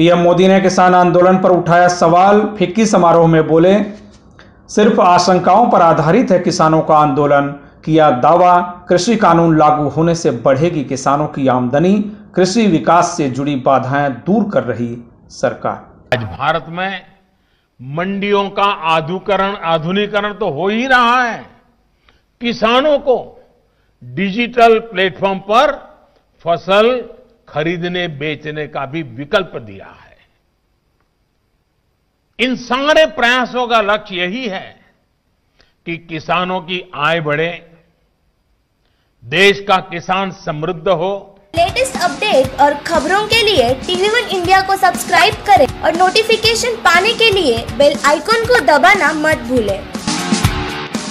PM Modi ने किसान आंदोलन पर उठाया सवाल, फिक्की समारोह में बोले, सिर्फ़ आशंकाओं पर आधारित है किसानों का आंदोलन। किया दावा, कृषि कानून लागू होने से बढ़ेगी किसानों की आमदनी। कृषि विकास से जुड़ी बाधाएँ दूर कर रही सरकार। आज भारत में मंडियों का आधुकरण आधुनिकरण तो हो ही रहा है। किसानों को डिजिटल प्लेटफॉर्म पर फ़सल खरीदने, बेचने का भी विकल्प दिया है। इन सारे प्रयासों का लक्ष्य यही है कि किसानों की आय बढ़े, देश का किसान समृद्ध हो। लेटेस्ट अपडेट और खबरों के लिए टीवी वन इंडिया को सब्सक्राइब करें और नोटिफिकेशन पाने के लिए बेल आइकॉन को दबाना मत भूलें।